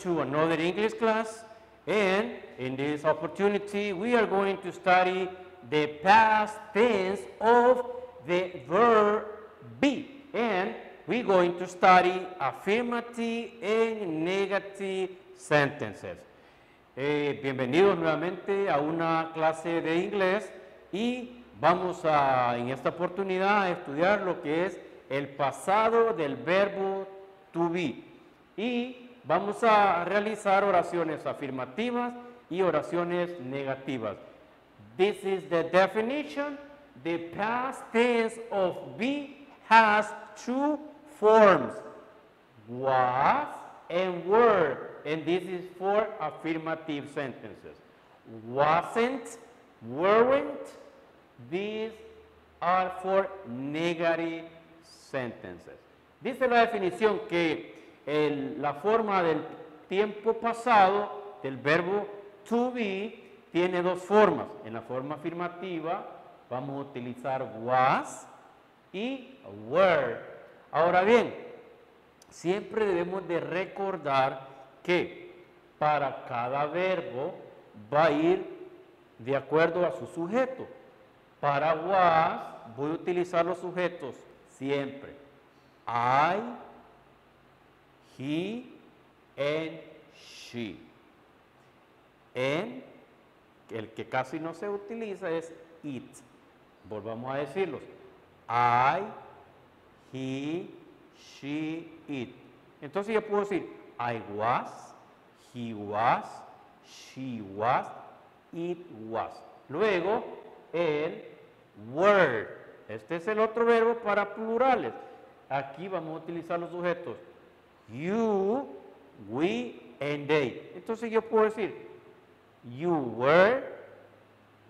to another English class. And in this opportunity, we are going to study the past tense of the verb be. And we're going to study affirmative and negative sentences. Eh, bienvenidos nuevamente a una clase de inglés y vamos a, en esta oportunidad, a estudiar lo que es el pasado del verbo to be. Y vamos a realizar oraciones afirmativas y oraciones negativas. This is the definition. The past tense of be has two forms, was and were. And this is for affirmative sentences. Wasn't, weren't, these are for negative sentences. Dice la definición que la forma del tiempo pasado del verbo to be tiene dos formas. En la forma afirmativa vamos a utilizar was y were. Ahora bien, siempre debemos de recordar que para cada verbo va a ir de acuerdo a su sujeto. Para was voy a utilizar los sujetos siempre. I, he, and she. En, el que casi no se utiliza es it. Volvamos a decirlos. I, he, she, it. Entonces yo puedo decir I was, he was, she was, it was. Luego el were. Este es el otro verbo para plurales. Aquí vamos a utilizar los sujetos you, we, and they. Entonces yo puedo decir you were,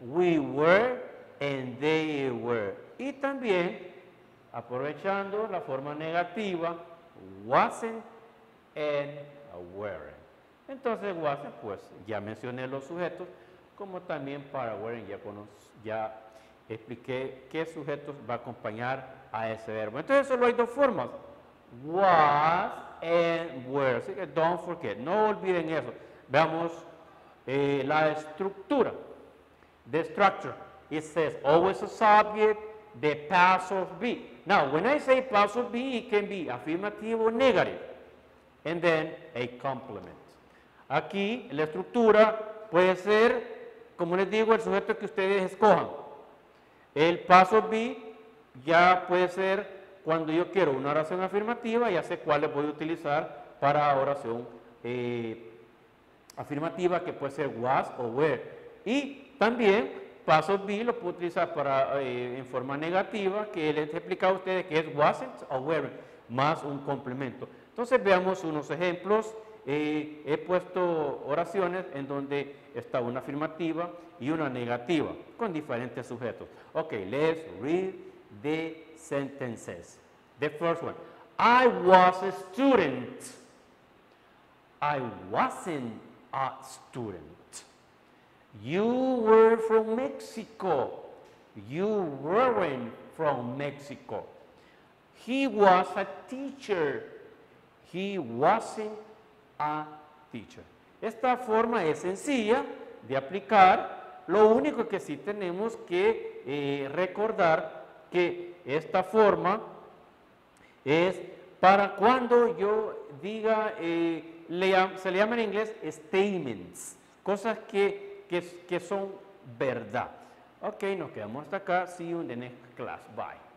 we were, and they were. Y también, aprovechando la forma negativa, wasn't and weren't. Entonces, wasn't, pues ya mencioné los sujetos, como también para weren't ya, ya expliqué qué sujetos va a acompañar a ese verbo. Entonces, solo hay dos formas, was and were. Así que don't forget, no olviden eso. Veamos eh, la estructura. The structure. It says always a subject, the past of be. Now, when I say past of be, it can be affirmative or negative. And then a complement. Aquí la estructura puede ser, como les digo, el sujeto que ustedes escojan. El paso B ya puede ser cuando yo quiero una oración afirmativa, ya sé cuáles voy a utilizar para oración eh, afirmativa, que puede ser was o were. Y también paso B lo puedo utilizar para, eh, en forma negativa, que les he explicado a ustedes que es wasn't o weren't, más un complemento. Entonces veamos unos ejemplos. Eh, he puesto oraciones en donde está una afirmativa y una negativa con diferentes sujetos. Ok, let's read the sentences. The first one. I was a student. I wasn't a student. You were from Mexico. You weren't from Mexico. He was a teacher. He wasn't a teacher. Esta forma es sencilla de aplicar. Lo único que sí tenemos que eh, recordar que esta forma es para cuando yo diga, eh, le se le llama en inglés statements, cosas que, que, que son verdad. Ok, nos quedamos hasta acá. See you in the next class. Bye.